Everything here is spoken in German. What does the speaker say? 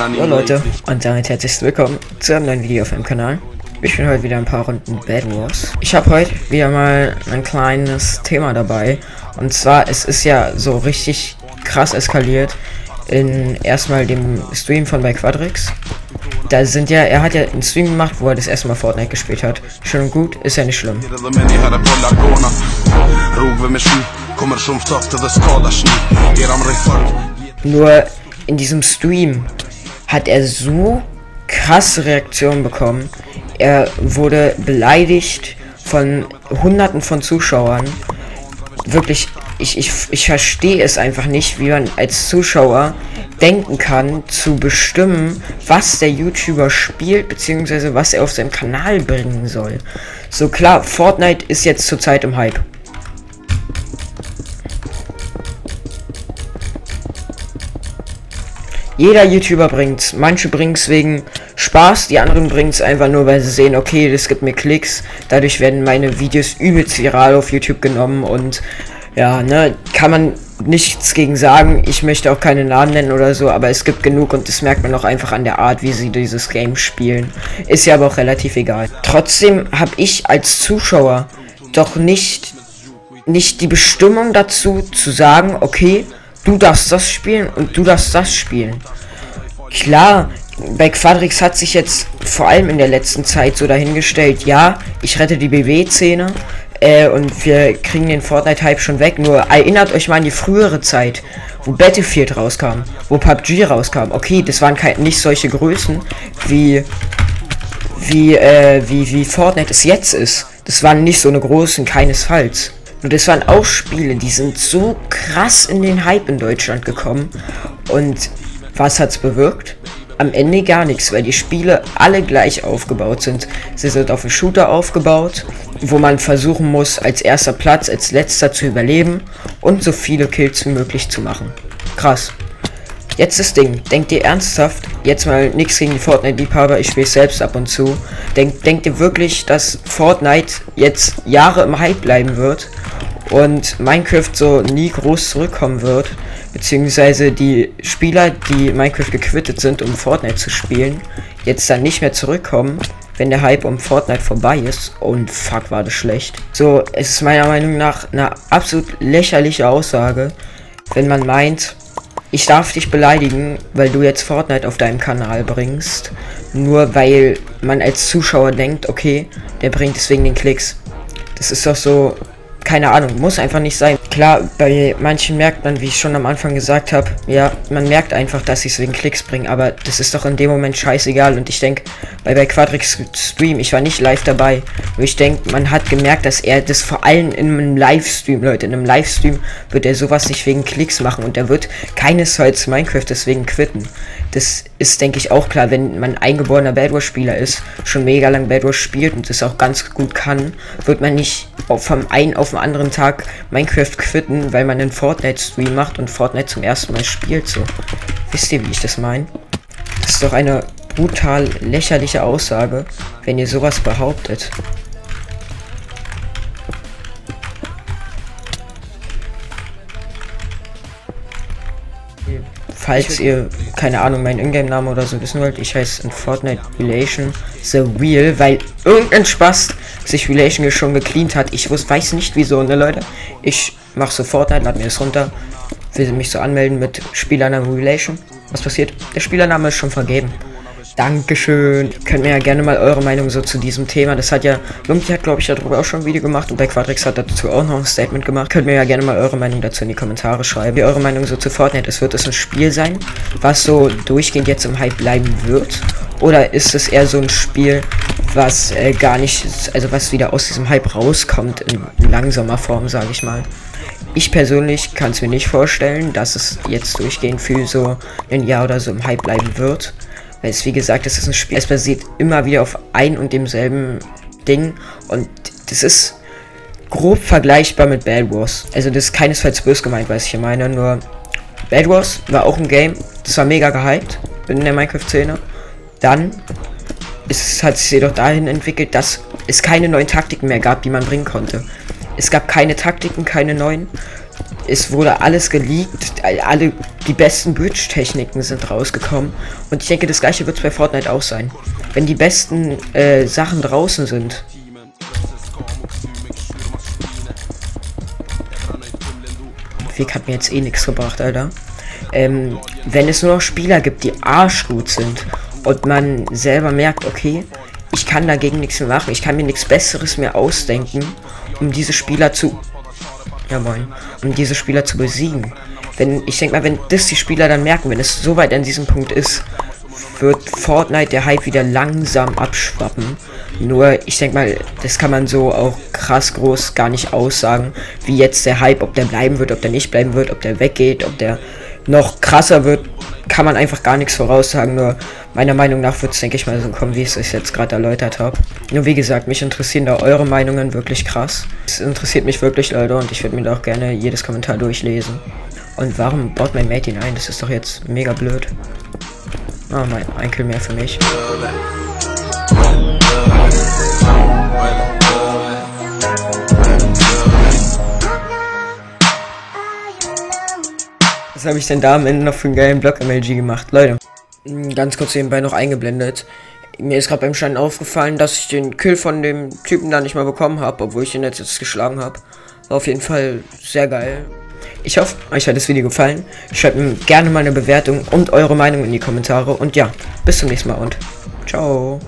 Hallo Leute und damit herzlich willkommen zu einem neuen Video auf meinem Kanal. Ich bin heute wieder ein paar Runden Bad Wars. Ich habe heute wieder mal ein kleines Thema dabei. Und zwar, es ist ja so richtig krass eskaliert in erstmal dem Stream von bei Quadrix. Da sind ja, er hat ja einen Stream gemacht, wo er das erste Mal Fortnite gespielt hat. Schön und gut, ist ja nicht schlimm. Nur in diesem Stream hat er so krasse Reaktionen bekommen. Er wurde beleidigt von hunderten von Zuschauern. Wirklich, ich, ich, ich verstehe es einfach nicht, wie man als Zuschauer denken kann, zu bestimmen, was der YouTuber spielt, beziehungsweise was er auf seinem Kanal bringen soll. So klar, Fortnite ist jetzt zurzeit im Hype. Jeder YouTuber bringt's. Manche bringt's wegen Spaß, die anderen bringt's einfach nur, weil sie sehen, okay, das gibt mir Klicks. Dadurch werden meine Videos übelst viral auf YouTube genommen und ja, ne, kann man nichts gegen sagen. Ich möchte auch keine Namen nennen oder so, aber es gibt genug und das merkt man auch einfach an der Art, wie sie dieses Game spielen. Ist ja aber auch relativ egal. Trotzdem habe ich als Zuschauer doch nicht nicht die Bestimmung dazu zu sagen, okay, du darfst das spielen und du darfst das spielen. Klar, bei Quadrix hat sich jetzt vor allem in der letzten Zeit so dahingestellt, ja, ich rette die BW-Szene äh, und wir kriegen den Fortnite-Hype schon weg. Nur erinnert euch mal an die frühere Zeit, wo Battlefield rauskam, wo PUBG rauskam. Okay, das waren kein, nicht solche Größen wie wie, äh, wie, wie Fortnite es jetzt ist. Das waren nicht so eine großen, keinesfalls. Und das waren auch Spiele, die sind so krass in den Hype in Deutschland gekommen. Und was hat's bewirkt? Am Ende gar nichts, weil die Spiele alle gleich aufgebaut sind. Sie sind auf einen Shooter aufgebaut, wo man versuchen muss, als erster Platz, als letzter zu überleben und so viele Kills wie möglich zu machen. Krass. Jetzt das Ding. Denkt ihr ernsthaft, jetzt mal nichts gegen die Fortnite-Liebhaber, ich spiele selbst ab und zu. Denkt, denkt ihr wirklich, dass Fortnite jetzt Jahre im Hype bleiben wird und Minecraft so nie groß zurückkommen wird, beziehungsweise die Spieler, die Minecraft gequittet sind, um Fortnite zu spielen, jetzt dann nicht mehr zurückkommen, wenn der Hype um Fortnite vorbei ist. Und fuck, war das schlecht. So, es ist meiner Meinung nach eine absolut lächerliche Aussage, wenn man meint, ich darf dich beleidigen, weil du jetzt Fortnite auf deinem Kanal bringst, nur weil man als Zuschauer denkt, okay, der bringt deswegen den Klicks. Das ist doch so, keine Ahnung, muss einfach nicht sein. Klar, bei manchen merkt man, wie ich schon am Anfang gesagt habe, ja, man merkt einfach, dass sie es wegen Klicks bringen, aber das ist doch in dem Moment scheißegal. Und ich denke, bei, bei Quadrix Stream, ich war nicht live dabei, aber ich denke, man hat gemerkt, dass er das vor allem in einem Livestream, Leute, in einem Livestream wird er sowas nicht wegen Klicks machen und er wird keinesfalls Minecraft deswegen quitten. Das ist, denke ich, auch klar, wenn man eingeborener Bad Wars Spieler ist, schon mega lang Bad Wars spielt und das auch ganz gut kann, wird man nicht vom einen auf den anderen Tag Minecraft quitten, weil man einen Fortnite-Stream macht und Fortnite zum ersten Mal spielt. So, wisst ihr, wie ich das meine? Das ist doch eine brutal lächerliche Aussage, wenn ihr sowas behauptet. Falls ihr, keine Ahnung, mein Ingame-Name oder so wissen wollt, ich heiße in Fortnite Relation The Real, weil irgendein Spaß sich Relation schon gecleant hat. Ich weiß nicht wieso, ne Leute. Ich mache so Fortnite, lad mir das runter, will mich so anmelden mit Spielername Relation. Was passiert? Der Spielername ist schon vergeben. Dankeschön. Könnt mir ja gerne mal eure Meinung so zu diesem Thema. Das hat ja, Lumpi hat glaube ich darüber auch schon ein Video gemacht und bei Quadrix hat dazu auch noch ein Statement gemacht. Könnt mir ja gerne mal eure Meinung dazu in die Kommentare schreiben. Wie eure Meinung so zu Fortnite ist. Wird es ein Spiel sein, was so durchgehend jetzt im Hype bleiben wird? Oder ist es eher so ein Spiel, was äh, gar nicht, also was wieder aus diesem Hype rauskommt in langsamer Form, sage ich mal? Ich persönlich kann es mir nicht vorstellen, dass es jetzt durchgehend für so ein Jahr oder so im Hype bleiben wird. Weil es, wie gesagt, es ist ein Spiel, es basiert immer wieder auf ein und demselben Ding. Und das ist grob vergleichbar mit Bad Wars. Also das ist keinesfalls böse gemeint, was ich hier meine. Nur Bad Wars war auch ein Game, das war mega gehypt in der Minecraft-Szene. Dann ist, hat sich jedoch dahin entwickelt, dass es keine neuen Taktiken mehr gab, die man bringen konnte. Es gab keine Taktiken, keine neuen. Es wurde alles geleakt, alle die besten Bridge-Techniken sind rausgekommen und ich denke, das gleiche wird es bei Fortnite auch sein. Wenn die besten äh, Sachen draußen sind. Weg hat mir jetzt eh nichts gebracht, Alter. Ähm, wenn es nur noch Spieler gibt, die arschgut sind und man selber merkt, okay, ich kann dagegen nichts mehr machen, ich kann mir nichts Besseres mehr ausdenken, um diese Spieler zu ja moin. Um diese Spieler zu besiegen. Wenn, ich denke mal, wenn das die Spieler dann merken, wenn es so weit an diesem Punkt ist, wird Fortnite der Hype wieder langsam abschwappen. Nur, ich denke mal, das kann man so auch krass groß gar nicht aussagen, wie jetzt der Hype, ob der bleiben wird, ob der nicht bleiben wird, ob der weggeht, ob der noch krasser wird, kann man einfach gar nichts voraussagen. Nur meiner Meinung nach wird es, denke ich mal, so kommen, wie ich es jetzt gerade erläutert habe. Nur wie gesagt, mich interessieren da eure Meinungen wirklich krass. Es interessiert mich wirklich, Leute, und ich würde mir da auch gerne jedes Kommentar durchlesen. Und warum baut mein Mate ihn ein? Das ist doch jetzt mega blöd. Oh mein, ein Kill mehr für mich. Was habe ich denn da am Ende noch für einen geilen Block-MLG gemacht? Leute, hm, ganz kurz nebenbei noch eingeblendet. Mir ist gerade beim Schein aufgefallen, dass ich den Kill von dem Typen da nicht mal bekommen habe, obwohl ich ihn jetzt, jetzt geschlagen habe. War auf jeden Fall sehr geil. Ich hoffe, euch hat das Video gefallen. Schreibt mir gerne mal eine Bewertung und eure Meinung in die Kommentare. Und ja, bis zum nächsten Mal und ciao.